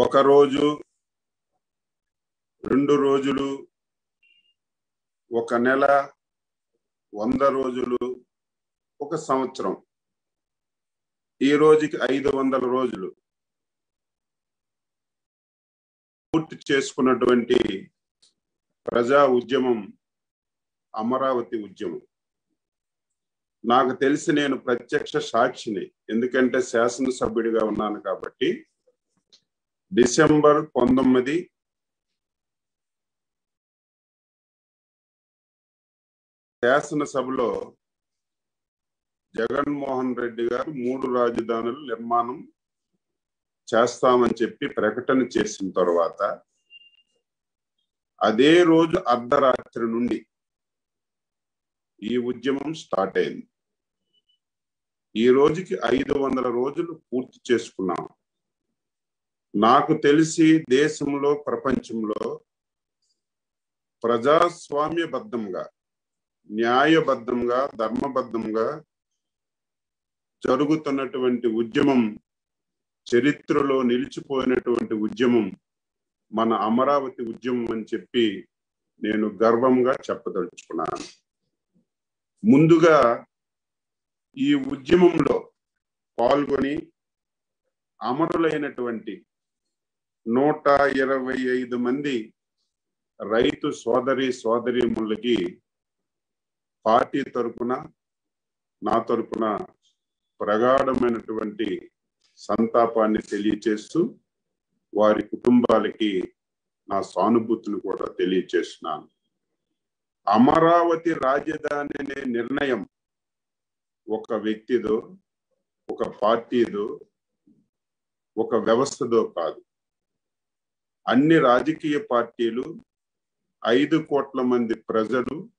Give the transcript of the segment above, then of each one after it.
ఒక రోజు రెండు రోజులు ఒక నెల వంద రోజులు ఒక సంవత్సరం. ఈ రోజుకి ఐదు వందల రోజులు. పూర్తి చేసుకున్నటువంటి ప్రజా ఉద్యమం అమరావతి ఉద్యమం. నాకు తెలిసి నేను ప్రత్యక్ష సాక్షిని. ఎందుకంటే శాసనసభ్యుడిగా ఉన్నాను కాబట్టి డిసెంబర్ పంతొమ్మిది శాసనసభలో జగన్మోహన్ రెడ్డి గారు మూడు రాజధానులు నిర్మాణం చేస్తామని చెప్పి ప్రకటన చేసిన తర్వాత అదే రోజు అర్ధరాత్రి నుండి ఈ ఉద్యమం స్టార్ట్ అయింది. ఈ రోజుకి ఐదు వందల రోజులు పూర్తి చేసుకున్నాం. నాకు తెలిసి దేశంలో ప్రపంచంలో ప్రజాస్వామ్యబద్ధంగా న్యాయబద్ధంగా ధర్మబద్ధంగా జరుగుతున్నటువంటి ఉద్యమం చరిత్రలో నిలిచిపోయినటువంటి ఉద్యమం మన అమరావతి ఉద్యమం అని చెప్పి నేను గర్వంగా చెప్పదలుచుకున్నాను. ముందుగా ఈ ఉద్యమంలో పాల్గొని అమరులైనటువంటి నూట ఇరవై ఐదు మంది రైతు సోదరి సోదరిములకి పార్టీ తరపున నా తరపున ప్రగాఢమైనటువంటి సంతాపాన్ని తెలియచేస్తూ వారి కుటుంబాలకి నా సానుభూతిని కూడా తెలియచేస్తున్నాను. అమరావతి రాజధాని అనే నిర్ణయం ఒక వ్యక్తిదో ఒక పార్టీదో ఒక వ్యవస్థదో కాదు. అన్ని రాజకీయ పార్టీలు ఐదు కోట్ల మంది ప్రజలు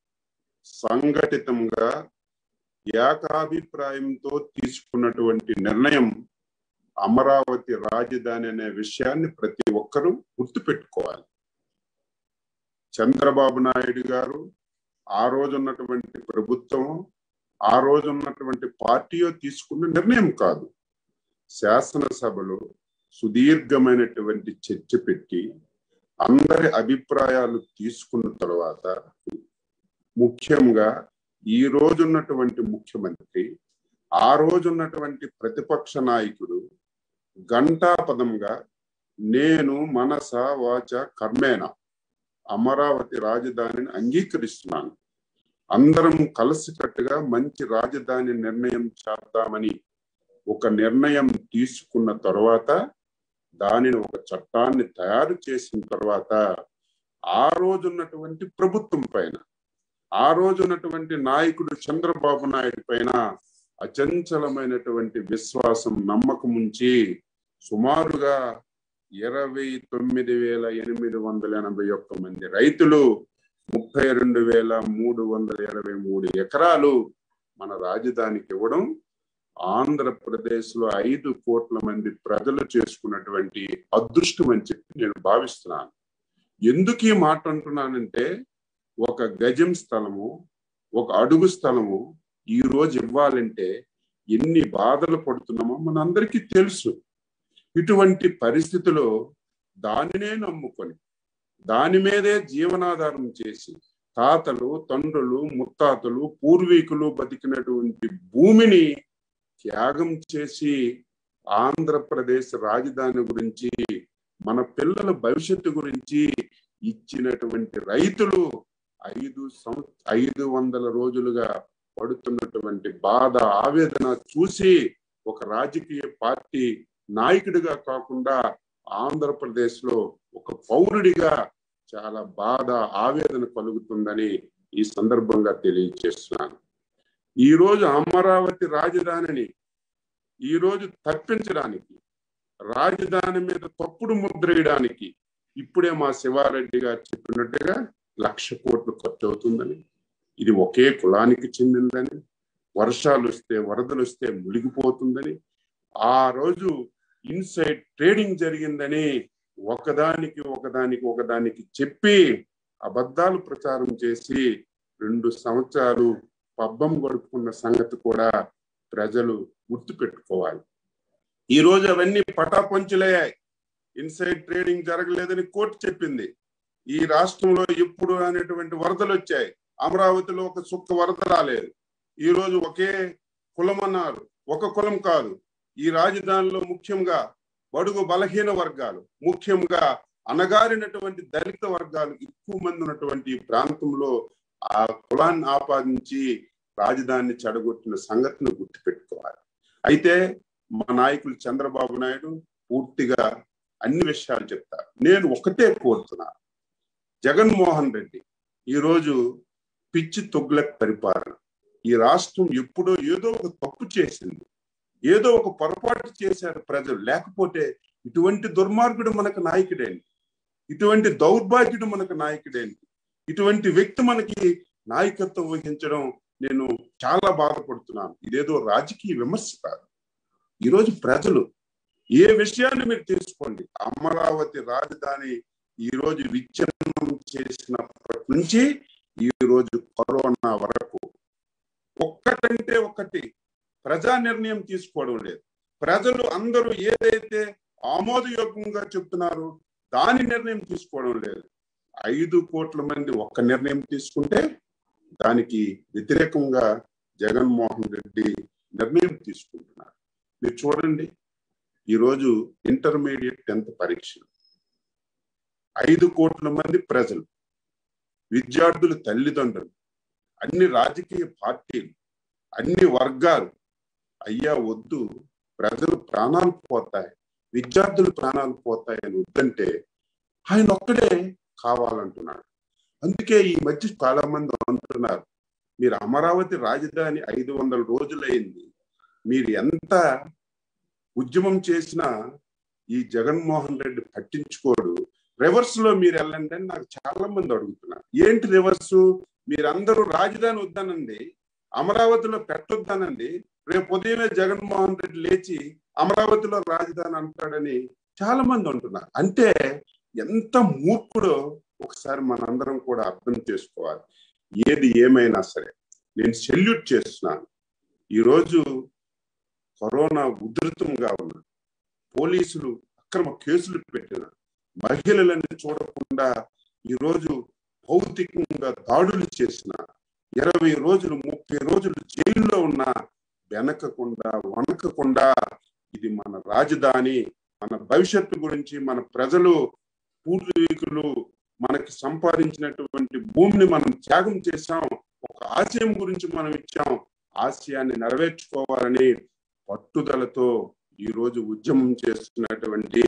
సంఘటితంగా ఏకాభిప్రాయంతో తీసుకున్నటువంటి నిర్ణయం అమరావతి రాజధాని అనే విషయాన్ని ప్రతి ఒక్కరూ గుర్తుపెట్టుకోవాలి. చంద్రబాబు నాయుడు గారు ఆ రోజు ఉన్నటువంటి ప్రభుత్వం ఆ రోజు ఉన్నటువంటి పార్టీయో తీసుకున్న నిర్ణయం కాదు. శాసనసభలో సుదీర్ఘమైనటువంటి చర్చ పెట్టి అందరి అభిప్రాయాలు తీసుకున్న తర్వాత ముఖ్యంగా ఈ రోజున్నటువంటి ముఖ్యమంత్రి ఆ రోజున్నటువంటి ప్రతిపక్ష నాయకుడు గంటాపదంగా నేను మనస వాచ కర్మేణ అమరావతి రాజధానిని అంగీకరిస్తున్నాను. అందరం కలిసికట్టుగా మంచి రాజధాని నిర్ణయం చేద్దామని ఒక నిర్ణయం తీసుకున్న తర్వాత దానిని ఒక చట్టాన్ని తయారు చేసిన తర్వాత ఆ రోజున్నటువంటి ప్రభుత్వం పైన ఆ రోజున్నటువంటి నాయకుడు చంద్రబాబు నాయుడు పైన అచంచలమైనటువంటి విశ్వాసం నమ్మకం ఉంచి సుమారుగా ఇరవై తొమ్మిది వేల ఎనిమిది వందల ఎనభై ఒక్క మంది రైతులు ముప్పై రెండు వేల మూడు వందల ఇరవై మూడు ఎకరాలు మన రాజధానికి ఇవ్వడం ఆంధ్రప్రదేశ్లో ఐదు కోట్ల మంది ప్రజలు చేసుకున్నటువంటి అదృష్టం అని చెప్పి నేను భావిస్తున్నాను. ఎందుకు ఈ మాట అంటున్నానంటే ఒక గజం స్థలము ఒక అడుగు స్థలము ఈ రోజు ఇవ్వాలంటే ఎన్ని బాధలు పడుతున్నామో మనందరికీ తెలుసు. ఇటువంటి పరిస్థితిలో దానినే నమ్ముకొని దాని మీదే జీవనాధారం చేసి తాతలు తండ్రులు ముత్తాతలు పూర్వీకులు బతికినటువంటి భూమిని త్యాగం చేసి ఆంధ్రప్రదేశ్ రాజధాని గురించి మన పిల్లల భవిష్యత్తు గురించి ఇచ్చినటువంటి రైతులు ఐదు సం ఐదు వందల రోజులుగా పడుతున్నటువంటి బాధ ఆవేదన చూసి ఒక రాజకీయ పార్టీ నాయకుడిగా కాకుండా ఆంధ్రప్రదేశ్లో ఒక పౌరుడిగా చాలా బాధ ఆవేదన కలుగుతుందని ఈ సందర్భంగా తెలియజేస్తున్నాను. ఈ రోజు అమరావతి రాజధానిని ఈ రోజు తప్పించడానికి రాజధాని మీద తప్పుడు ముద్రేయడానికి ఇప్పుడే మా శివారెడ్డి గారు చెప్పినట్టుగా లక్ష కోట్లు ఖర్చు అవుతుందని ఇది ఒకే కులానికి చెందిందని వర్షాలు వస్తే వరదలు వస్తే మునిగిపోతుందని ఆ రోజు ఇన్సైడ్ ట్రేడింగ్ జరిగిందని ఒకదానికి ఒకదానికి ఒకదానికి చెప్పి అబద్ధాలు ప్రచారం చేసి రెండు సంవత్సరాలు పబ్బం గడుపుకున్న సంగతి కూడా ప్రజలు గుర్తు పెట్టుకోవాలి ఈ రోజు అవన్నీ పటాపంచులయ్యాయి. ఇన్సైడ్ ట్రేడింగ్ జరగలేదని కోర్టు చెప్పింది. ఈ రాష్ట్రంలో ఎప్పుడు అనేటువంటి వరదలు వచ్చాయి. అమరావతిలో ఒక సుక్క వరద రాలేదు. ఈ రోజు ఒకే కులం అన్నారు. ఒక కులం కాదు. ఈ రాజధానిలో ముఖ్యంగా బడుగు బలహీన వర్గాలు ముఖ్యంగా అనగారినటువంటి దళిత వర్గాలు ఎక్కువ మంది ఉన్నటువంటి ప్రాంతంలో ఆ కులాన్ని ఆపాదించి రాజధానిని చెడగొట్టిన సంగతిని గుర్తుపెట్టుకోవాలి. అయితే మా నాయకులు చంద్రబాబు నాయుడు పూర్తిగా అన్ని విషయాలు చెప్తారు. నేను ఒకటే కోరుతున్నా. జగన్మోహన్ రెడ్డి ఈరోజు పిచ్చి తొగ్లక్ పరిపాలన. ఈ రాష్ట్రం ఎప్పుడో ఏదో ఒక తప్పు చేసింది. ఏదో ఒక పొరపాటు చేశారు ప్రజలు. లేకపోతే ఇటువంటి దుర్మార్గుడు మనకు నాయకుడేంటి? ఇటువంటి దౌర్భాగ్యుడు మనకు నాయకుడేంటి? ఇటువంటి వ్యక్తి మనకి నాయకత్వం వహించడం నేను చాలా బాధపడుతున్నాను. ఇదేదో రాజకీయ విమర్శ కాదు. ఈరోజు ప్రజలు ఏ విషయాన్ని మీరు తీసుకోండి అమరావతి రాజధాని ఈ రోజు విచ్ఛిన్నం చేసినప్పటి నుంచి ఈ రోజు కరోనా వరకు ఒక్కటంటే ఒక్కటి ప్రజా నిర్ణయం తీసుకోవడం లేదు. ప్రజలు అందరూ ఏదైతే ఆమోదయోగ్యంగా చెప్తున్నారు దాని నిర్ణయం తీసుకోవడం లేదు. ఐదు కోట్ల మంది ఒక్క నిర్ణయం తీసుకుంటే దానికి వ్యతిరేకంగా జగన్మోహన్ రెడ్డి నిర్ణయం తీసుకుంటున్నారు. మీరు చూడండి ఈరోజు ఇంటర్మీడియట్ టెన్త్ పరీక్షలు. ఐదు కోట్ల మంది ప్రజలు విద్యార్థులు తల్లిదండ్రులు అన్ని రాజకీయ పార్టీలు అన్ని వర్గాలు. అయ్యా వద్దు. ప్రజలు ప్రాణాలు పోతాయి. విద్యార్థులు ప్రాణాలు పోతాయి అని వద్దంటే ఆయన ఒక్కడే కావాలంటున్నాడు. అందుకే ఈ మధ్య చాలా మంది అంటున్నారు మీరు అమరావతి రాజధాని ఐదు వందల రోజులైంది. మీరు ఎంత ఉద్యమం చేసినా ఈ జగన్మోహన్ రెడ్డి పట్టించుకోడు. రివర్స్లో మీరు వెళ్ళండి అని నాకు చాలా మంది అడుగుతున్నారు. ఏంటి రివర్స్? మీరందరూ రాజధాని వద్దనండి. అమరావతిలో పెట్టొద్దనండి. రేపు ఉదయమే జగన్మోహన్ రెడ్డి లేచి అమరావతిలో రాజధాని అంటాడని చాలా మంది అంటున్నారు. అంటే ఎంత మూర్ఖుడో ఒకసారి మనందరం కూడా అర్థం చేసుకోవాలి. ఏది ఏమైనా సరే నేను సెల్యూట్ చేస్తున్నాను. ఈరోజు కరోనా ఉధృతంగా ఉన్న పోలీసులు అక్రమ కేసులు పెట్టిన మహిళలను చూడకుండా ఈరోజు భౌతికంగా దాడులు చేసిన ఇరవై రోజులు ముప్పై రోజులు జైల్లో ఉన్న వెనకకుండా వనకకుండా ఇది మన రాజధాని మన భవిష్యత్తు గురించి మన ప్రజలు పూర్వీకులు మనకి సంపాదించినటువంటి భూమిని మనం త్యాగం చేశాం ఒక ఆశయం గురించి మనం ఇచ్చాం ఆశయాన్ని నెరవేర్చుకోవాలని పట్టుదలతో ఈ రోజు ఉద్యమం చేస్తున్నటువంటి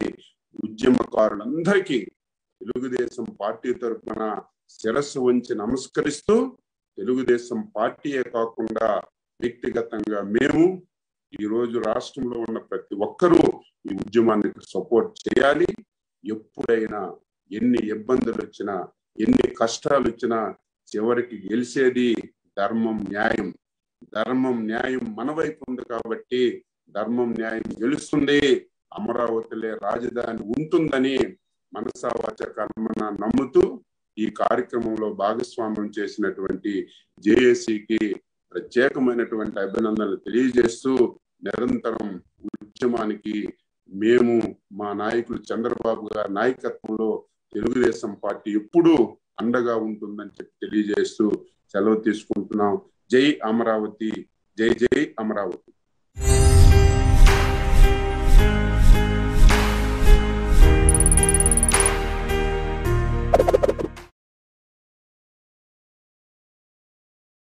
ఉద్యమకారులందరికీ తెలుగుదేశం పార్టీ తరఫున శిరస్సు వంచి నమస్కరిస్తూ తెలుగుదేశం పార్టీయే కాకుండా వ్యక్తిగతంగా మేము ఈ రోజు రాష్ట్రంలో ఉన్న ప్రతి ఒక్కరూ ఈ ఉద్యమానికి సపోర్ట్ చేయాలి. ఎప్పుడైనా ఎన్ని ఇబ్బందులు వచ్చినా ఎన్ని కష్టాలు వచ్చినా చివరికి గెలిచేది ధర్మం న్యాయం. ధర్మం న్యాయం మన వైపు ఉంది కాబట్టి ధర్మం న్యాయం గెలుస్తుంది. అమరావతిలే రాజధాని ఉంటుందని మనసావాచ కర్మన నమ్ముతూ ఈ కార్యక్రమంలో భాగస్వామ్యం చేసినటువంటి జేఏసీకి ప్రత్యేకమైనటువంటి అభినందనలు తెలియజేస్తూ నిరంతరం ఉద్యమానికి మేము మా నాయకులు చంద్రబాబు గారి నాయకత్వంలో తెలుగుదేశం పార్టీ ఎప్పుడూ అండగా ఉంటుందని చెప్పి తెలియజేస్తూ సెలవు తీసుకుంటున్నాం. జై అమరావతి జై జై అమరావతి.